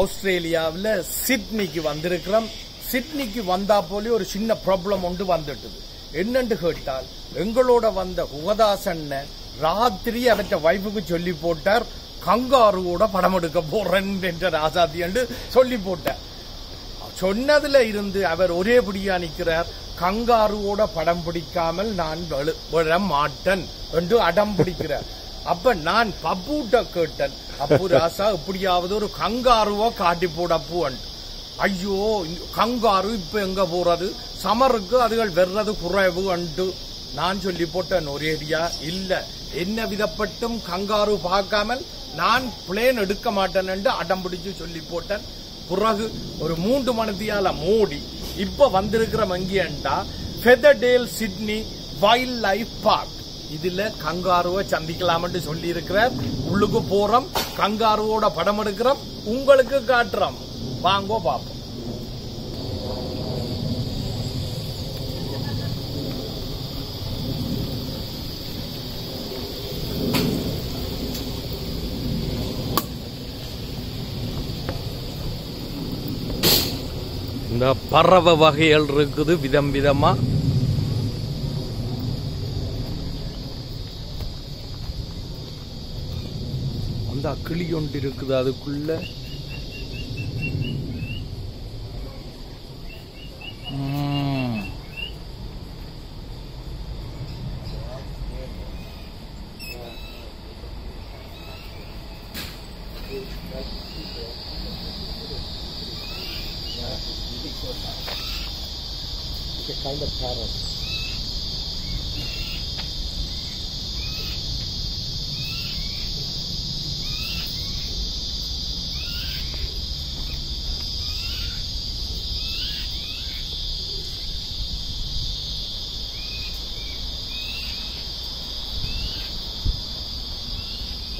ஆஸ்திரேலியாவில் சிட்னிக்கு வந்திருக்கிறோம். சிட்னிக்கு வந்தா போலே ஒரு சின்ன ப்ராப்ளம் ஒன்று வந்துட்டுது. என்னென்று கேட்டால் எங்களோட வந்த உகதாசன் ராத்திரி அவற்ற வைஃபுக்கு சொல்லி போட்டார். கங்காருவோட படம் எடுக்க போறேன் என்ற ராசாதி என்று சொல்லி போட்டார். சொன்னதுல இருந்து அவர் ஒரே படியா நிற்கிறார் கங்காருவோட படம் பிடிக்காமல் நான் விழ மாட்டேன் என்று அடம் பிடிக்கிறார். அப்ப நான் பப்புட்ட கேட்டேன். அப்பு ராசா எப்படியாவது ஒரு கங்காருவோ காட்டி போடப்பு ஐயோ கங்காரு இப்ப எங்க போறது? சமருக்கு அதுகள் வெறது குறைவு அண்டு. நான் சொல்லி போட்டேன் ஒரேடியா இல்ல. என்ன விதப்பட்டும் கங்காரு பார்க்காமல் நான் பிளேன் எடுக்க மாட்டேன் என்று அடம் பிடிச்சு சொல்லி போட்டேன். பிறகு ஒரு மூன்று மணித்தியால மூடி இப்ப வந்திருக்கிற மங்கியண்டா Featherdale Sydney wild life park இதுல கங்காருவை சந்திக்கலாம்னு சொல்லி இருக்கிறார் உள்ளுக்கு போறோம். கங்காருவோட படம் எடுக்கிறோம். உங்களுக்கு காட்டுறோம். வாங்கோ பாப்போம். இந்த பறவை வகைகள் இருக்குது. விதம் விதமா அந்த கிளி ஒன்று இருக்குது அதுக்குள்ள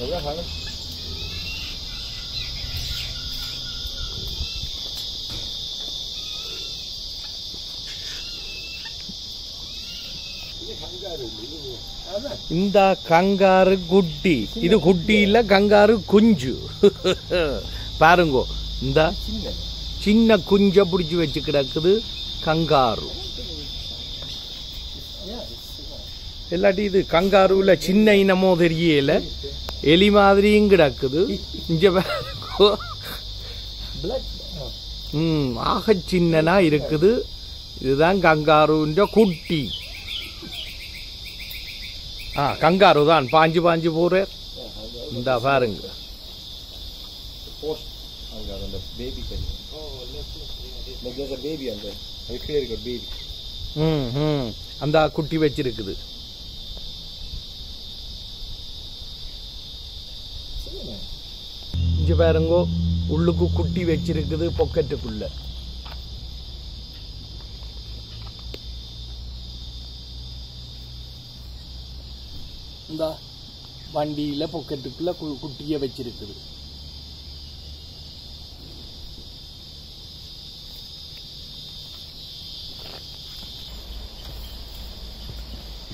ம். இந்த கங்காரு குட்டி. இது குட்டி இல்ல கங்காரு குஞ்சு. பாருங்க இந்த சின்ன குஞ்ச பிடிச்சி வச்சு கிடக்குது கங்காரு. இல்லாட்டி இது கங்காருல சின்ன இனமோ தெரியல. எலி மாதிரியும் கிடக்குது. இங்க. ம் ஆக சின்னனா இருக்குது. இதுதான் கங்காருன்ற குட்டி. ஆ கங்காரு தான். பாஞ்சு பாஞ்சு போற இந்த பாருங்க. Anger on the இங்க பாருங்கோ உள்ளுக்கு குட்டி வச்சிருக்குது பொக்கெட்டுக்குள்ள இந்த வண்டியில பொக்கெட்டுக்குள்ள கு- குட்டிய வச்சிருக்குது.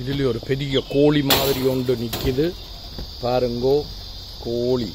இதுல ஒரு பெரிய கோழி மாதிரி ஒன்று நிக்குது. பாருங்கோ கோழி.